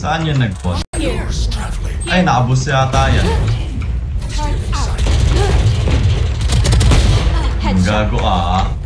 Saan yun nagpon? Ay, naabos yata yan. Gago ah.